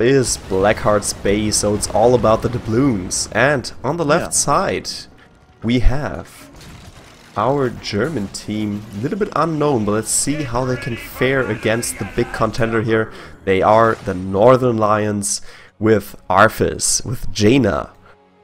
is Blackheart's Bay, so it's all about the doubloons. And on the left Yeah. side, we have our German team. A little bit unknown, but let's see how they can fare against the big contender here. They are the Northern Lions with Arthas, with Jaina,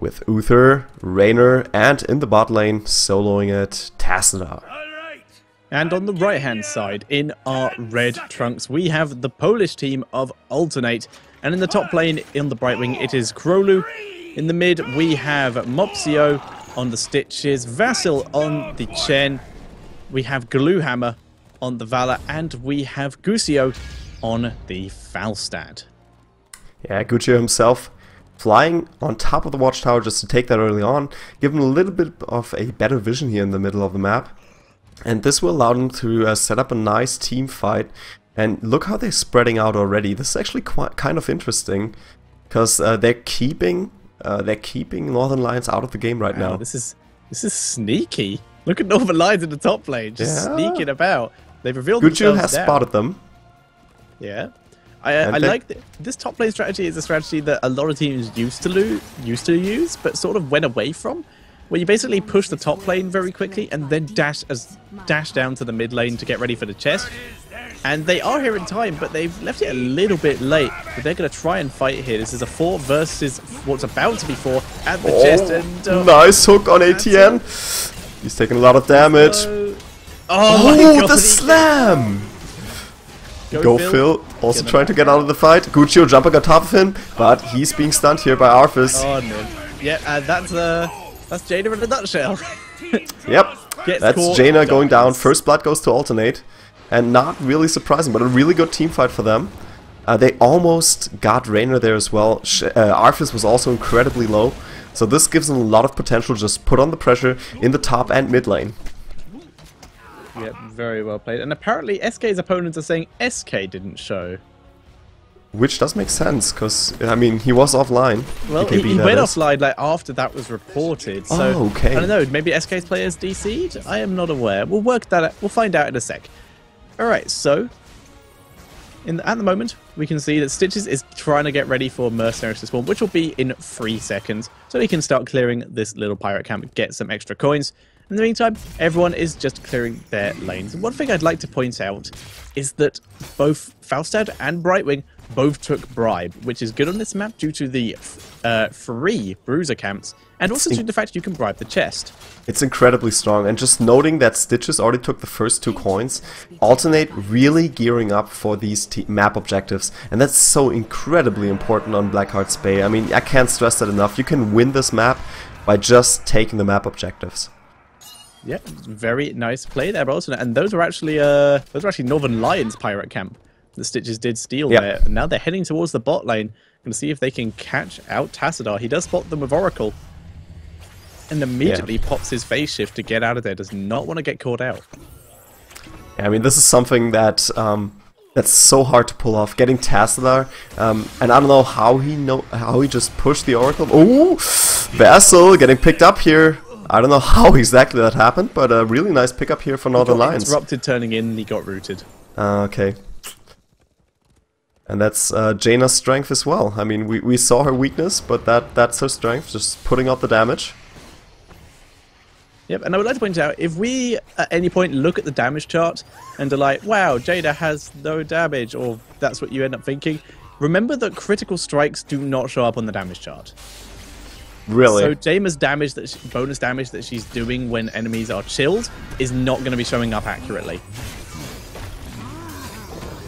with Uther, Raynor, and in the bot lane, soloing it, Tassadar. And on the right hand side, in our red trunks, we have the Polish team of Alternate. And in the top lane, in the Brightwing, it is Krolu. In the mid, we have Mopsio on the Stitches, Vasil on the Chen. We have Gluehammer on the Valla, and we have Gusio on the Falstad. Yeah, Guccio himself flying on top of the watchtower just to take that early on, give him a little bit of a better vision here in the middle of the map. And this will allow them to uh, set up a nice team fight. And look how they're spreading out already. This is actually quite kind of interesting because uh, they're keeping uh, they're keeping Northern Lions out of the game right Wow, now. this is this is sneaky. Look at Northern Lions in the top lane, just Yeah. sneaking about. They've revealed Guccio themselves has down. spotted them. Yeah. I, uh, I they- like that this top lane strategy is a strategy that a lot of teams used to lose, used to use, but sort of went away from. Where you basically push the top lane very quickly and then dash as dash down to the mid lane to get ready for the chest. And they are here in time, but they've left it a little bit late. But they're going to try and fight here. This is a four versus what's about to be four at the chest. And uh, nice hook on ATN. He's taking a lot of damage. so- Oh, my God, the slam! Go Phil, also trying to get out of the fight. Guccio jumping on top of him, but he's being stunned here by Arthas. Oh no! Yeah, and that's uh, that's Jaina in a nutshell. Yep, Gets that's Jaina going down. First blood goes to alternate, and not really surprising, but a really good team fight for them. Uh, they almost got Raynor there as well. Sh uh, Arthas was also incredibly low, so this gives them a lot of potential. Just put on the pressure in the top and mid lane. Yep, very well played. And apparently SK's opponents are saying SK didn't show. Which does make sense, because, I mean, he was offline. Well, he, he went is. offline like after that was reported. So Oh, okay. I don't know. Maybe SK's players DC'd. I am not aware. We'll work that. out. We'll find out in a sec. All right. So, in the, at the moment, we can see that Stitches is trying to get ready for mercenaries to spawn, which will be in three seconds, so he can start clearing this little pirate camp, get some extra coins. In the meantime, everyone is just clearing their lanes. One thing I'd like to point out is that both Falstad and Brightwing both took bribe, which is good on this map due to the uh, free bruiser camps, and also due to the fact you can bribe the chest. It's incredibly strong, and just noting that Stitches already took the first two coins, Alternate really gearing up for these t map objectives, and that's so incredibly important on Blackheart's Bay. I mean, I can't stress that enough. You can win this map by just taking the map objectives. Yeah, very nice play there, Bolton. And those are actually uh those are actually Northern Lions pirate camp. The Stitches did steal Yeah. there. And now they're heading towards the bot lane. Gonna see if they can catch out Tassadar. He does spot them with Oracle. And immediately pops his face shift to get out of there. Does not want to get caught out. I mean, this is something that um, that's so hard to pull off. Getting Tassadar, um, and I don't know how he know how he just pushed the Oracle. Ooh, Vassal getting picked up here. I don't know how exactly that happened, but a really nice pickup here for Northern Lions. interrupted turning in and he got rooted. Uh, okay. And that's uh, Jaina's strength as well. I mean, we, we saw her weakness, but that that's her strength, just putting out the damage. Yep, and I would like to point out, if we at any point look at the damage chart and are like, wow, Jaina has no damage, or that's what you end up thinking, remember that critical strikes do not show up on the damage chart. Really. So Jaina's damage, that she, bonus damage that she's doing when enemies are chilled, is not going to be showing up accurately.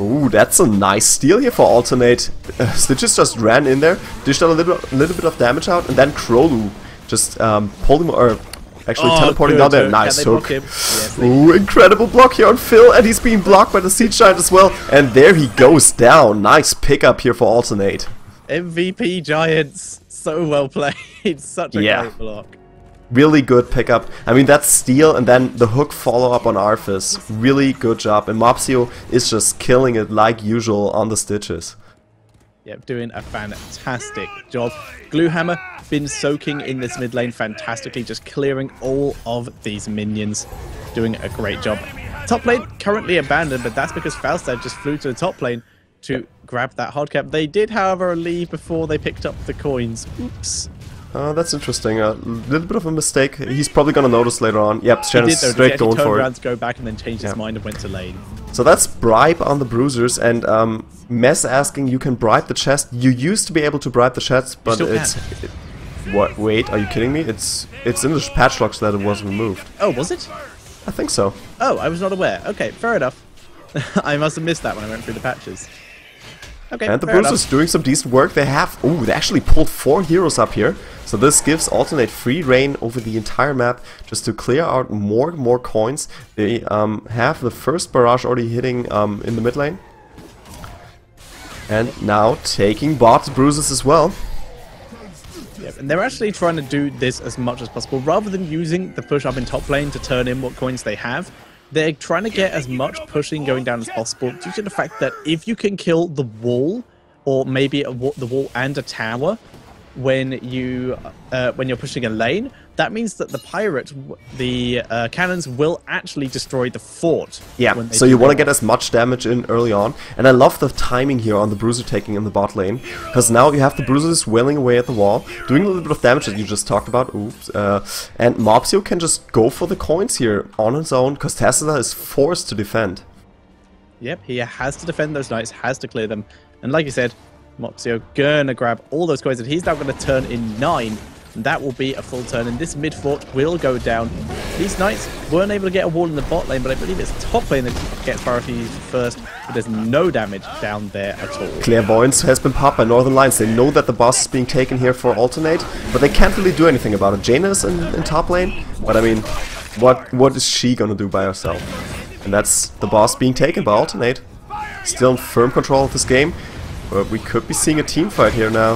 Ooh, that's a nice steal here for Alternate. Uh, Stitches just ran in there, dished out a little, little bit of damage out, and then Krolu just um, pulled him, or actually Oh, teleporting good down there. Nice Can they block hook. Yes, Ooh, incredible block here on Phil, and he's being blocked by the Siege Giant as well. And there he goes down. Nice pickup here for Alternate. MVP Giants, so well played. Such a Yeah. great block. Really good pickup. I mean, that's steal and then the hook follow up on Arthas. Really good job. And Mopsio is just killing it like usual on the stitches. Yep, doing a fantastic job. Gluehammer been soaking in this mid lane fantastically, just clearing all of these minions. Doing a great job. Top lane currently abandoned, but that's because Falstad just flew to the top lane to grab that hard camp. They did, however, leave before they picked up the coins. Oops. Uh, that's interesting. A little bit of a mistake. He's probably gonna notice later on. Yep, did, straight He going for it. go back and then changed his mind and went to lane. So that's bribe on the bruisers and um, Mess asking you can bribe the chest. You used to be able to bribe the chest, but it's it- what? Wait, are you kidding me? It's it's in the patch logs that it was removed. Oh, was it? I think so. Oh, I was not aware. Okay, fair enough. I must have missed that when I went through the patches. Okay, And the bruisers enough. doing some decent work. They have oh, they actually pulled four heroes up here. So this gives alternate free reign over the entire map just to clear out more and more coins. They um, have the first barrage already hitting um, in the mid lane. And now taking bot bruises as well. Yep, and they're actually trying to do this as much as possible. Rather than using the push up in top lane to turn in what coins they have, they're trying to get as much pushing going down as possible due to the fact that if you can kill the wall, or maybe a the wall and a tower, when you uh, when you're pushing a lane, that means that the pirate, the uh, cannons will actually destroy the fort. Yeah, so you want to get as much damage in early on. And I love the timing here on the Bruiser taking in the bot lane. Because now you have the Bruisers wailing away at the wall, doing a little bit of damage that you just talked about. Oops. Uh, and Mopsio can just go for the coins here on his own, because Tassadar is forced to defend. Yep, he has to defend those knights, has to clear them. And like you said, Mopsio gonna grab all those coins and he's now gonna turn in nine. And that will be a full turn and this mid fort will go down. These knights weren't able to get a wall in the bot lane, but I believe it's top lane that gets priority first. But there's no damage down there at all. Clairvoyance has been popped by Northern Lions. They know that the boss is being taken here for alternate, but they can't really do anything about it. Jaina is in, in top lane, but I mean, what what is she gonna do by herself? And that's the boss being taken by alternate. Still in firm control of this game, but we could be seeing a team fight here now.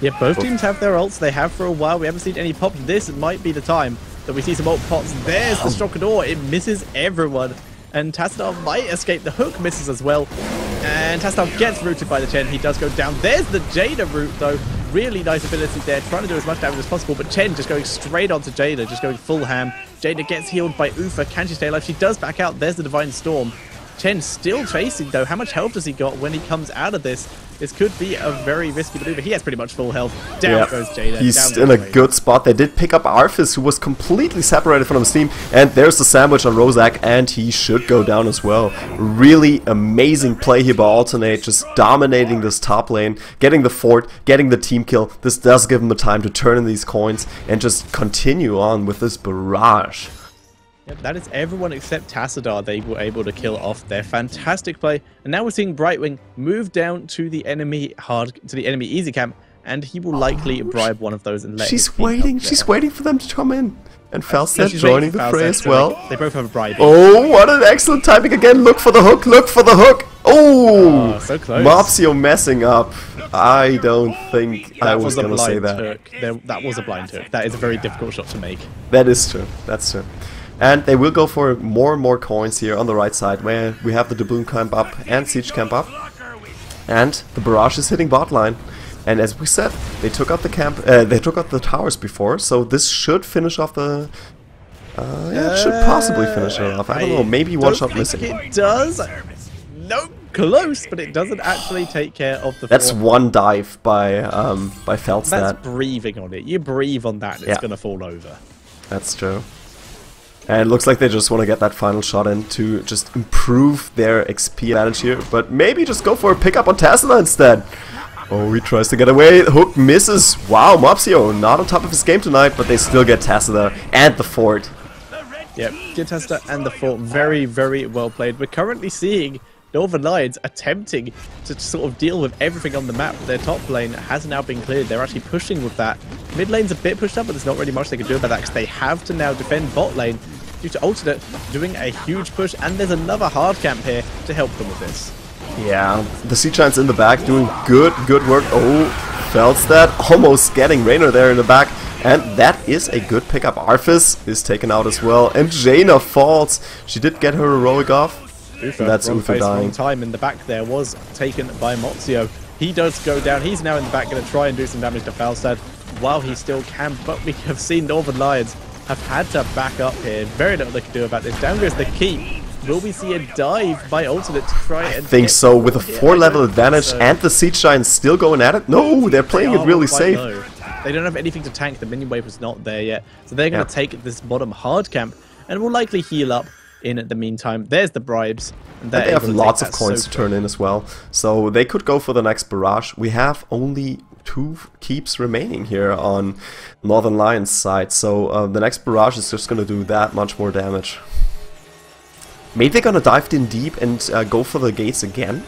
Yeah, both teams have their ults. They have for a while. We haven't seen any pops. This might be the time that we see some ult pops. There's the Strokador. It misses everyone. And Tassadar might escape. The hook misses as well. And Tassadar gets rooted by the Chen. He does go down. There's the Jaina root, though. Really nice ability there. Trying to do as much damage as possible. But Chen just going straight onto Jaina. Just going full ham. Jaina gets healed by Uther. Can she stay alive? She does back out. There's the Divine Storm. Chen still chasing though. How much health does he got when he comes out of this? This could be a very risky maneuver. He has pretty much full health. Down goes Jaina. He's down in a Jaina. good spot. They did pick up Arthas, who was completely separated from his team, and there's the sandwich on Rozak, and he should go down as well. Really amazing play here by Alternate, just dominating this top lane, getting the fort, getting the team kill. This does give him the time to turn in these coins and just continue on with this barrage. Yep, that is everyone except Tassadar they were able to kill off their fantastic play. And now we're seeing Brightwing move down to the enemy hard to the enemy easy camp, and he will likely oh, bribe one of those and let She's waiting, she's waiting for them to come in. And Falstad joining the fray as well. They, both have a bribe. Oh, what an excellent timing again. Look for the hook, look for the hook. Oh, Oh, so close. Mopsio messing up. I don't think I that was, was, a going to say that. There, that was a blind Turk. That is a very difficult shot to make. That is true. That's true. And they will go for more and more coins here on the right side, where we have the Doubloon camp up and Siege camp up. And the barrage is hitting bot line. And as we said, they took out the camp, uh, they took out the towers before, so this should finish off the. Uh, yeah, it should possibly finish it off. I don't know, maybe one shot missing. It does. No, close, but it doesn't actually take care of the. That's four. one dive by um by That's breathing on it. You breathe on that, and Yeah. it's gonna fall over. That's true. And it looks like they just want to get that final shot in to just improve their XP advantage here. But maybe just go for a pickup on Tesla instead. Oh, he tries to get away. Hook misses. Wow, Mopsio not on top of his game tonight, but they still get Tesla and the fort. Yep, Gitester and the fort very, very well played. We're currently seeing Northern Lions attempting to sort of deal with everything on the map. Their top lane has now been cleared. They're actually pushing with that. Mid lane's a bit pushed up, but there's not really much they can do about that because they have to now defend bot lane due to Alternate doing a huge push. And there's another hard camp here to help them with this. Yeah, the Siege Giant's in the back doing good, good work. Oh, Falstad almost getting Raynor there in the back. And that is a good pickup. Arthas is taken out as well. And Jaina falls. She did get her heroic off. Uther, That's Uther dying. time in the back there was taken by Mopsio. He does go down. He's now in the back, going to try and do some damage to Falstad while he still can. But we have seen Northern Lions have had to back up here. Very little they can do about this. Down goes the keep. Will we see a dive by Alternate to try I and think so, with a four-level advantage so. and the Siege Giants still going at it. No, they're playing They it really safe. low. They don't have anything to tank. The minion wave was not there yet. So they're going Yeah. to take this bottom hard camp and will likely heal up in the meantime. There's the bribes. And, And they have lots of coins so to turn in as well. So they could go for the next barrage. We have only two keeps remaining here on Northern Lions side. So uh, the next barrage is just going to do that much more damage. Maybe they're going to dive in deep and uh, go for the gates again.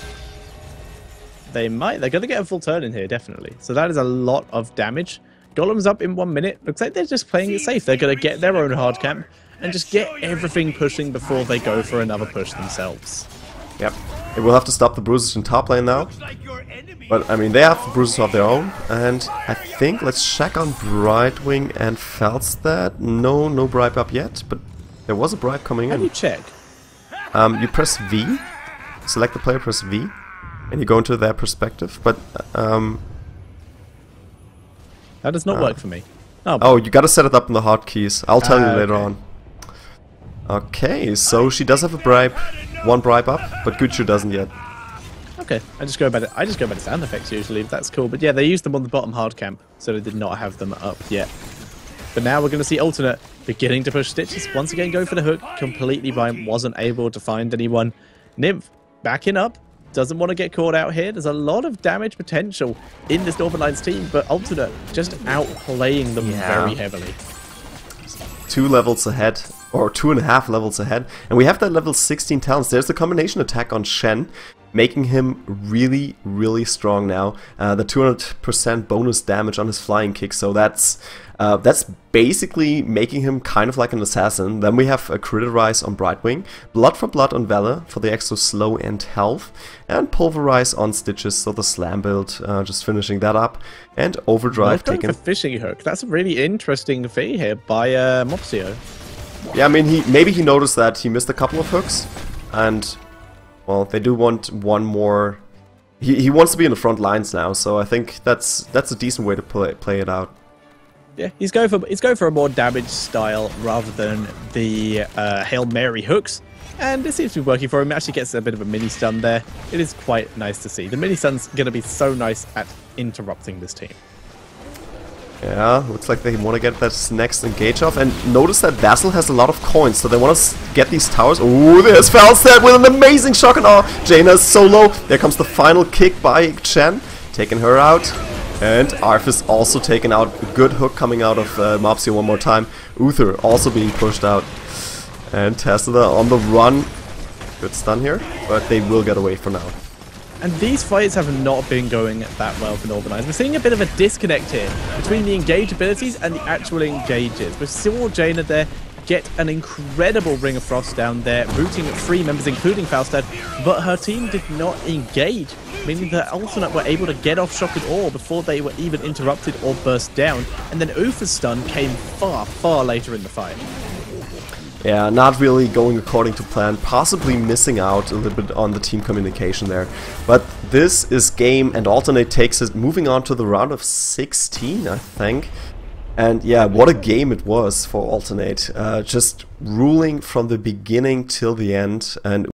They might. They're going to get a full turn in here, definitely. So that is a lot of damage. Golem's up in one minute. Looks like they're just playing it safe. They're going to get their own hard camp and just get everything pushing before they go for another push themselves. Yep. They will have to stop the bruises in top lane now. But, I mean, they have bruises of their own. And I think, let's check on Brightwing and Falstad. No, no bribe up yet. But there was a bribe coming How do you check? Um, you press V, select the player, press V, and you go into their perspective. But, um, That does not work for me. Oh, oh, you gotta set it up in the hotkeys. I'll tell Ah, you later okay. on. Okay, so she does have a bribe, one bribe up, but Gucci doesn't yet. Okay, I just go by the I just go by the sound effects usually. That's cool. But yeah, they used them on the bottom hard camp, so they did not have them up yet. But now we're going to see alternate beginning to push stitches once again. Go for the hook, completely blind, wasn't able to find anyone. Nymph backing up, doesn't want to get caught out here. There's a lot of damage potential in this Northern Lions team, but alternate just outplaying them Yeah. very heavily. Two levels ahead, or two and a half levels ahead. And we have that level 16 talents. There's the combination attack on Chen, making him really, really strong now. Uh, the 200% bonus damage on his flying kick, so that's uh, that's basically making him kind of like an assassin. Then we have a crit rise on Brightwing, Blood for Blood on Valla for the extra slow and health, and Pulverize on Stitches, so the slam build, uh, just finishing that up, and Overdrive going taken. for fishing hook. That's a really interesting fee here by uh, Mopsio. Yeah, I mean, he maybe he noticed that he missed a couple of hooks, and well, they do want one more. He, he wants to be in the front lines now, so I think that's that's a decent way to play play it out. Yeah, he's going for he's going for a more damage style rather than the uh, hail mary hooks, and it seems to be working for him. Actually gets a bit of a mini stun there. It is quite nice to see. The mini stun's going to be so nice at interrupting this team. Yeah, looks like they want to get that next engage off, and notice that Vassal has a lot of coins, so they want to get these towers. Ooh, there's Falstad with an amazing shock and awe. Jaina is solo. There comes the final kick by Chen, taking her out. And Arthas also taken out. Good hook coming out of uh, one more time. Uther also being pushed out. And Tassadar on the run. Good stun here, but they will get away for now. And these fights have not been going that well for Northern Lions. We're seeing a bit of a disconnect here between the engage abilities and the actual engages. We saw Jaina there get an incredible Ring of Frost down there, rooting three members, including Falstad, but her team did not engage, meaning that Alternate were able to get off Shock and Awe before they were even interrupted or burst down, and then Uther's stun came far, far later in the fight. Yeah, not really going according to plan, possibly missing out a little bit on the team communication there. But this is game and alternate takes it moving on to the round of 16, I think. And yeah, what a game it was for alternate. Uh, just ruling from the beginning till the end and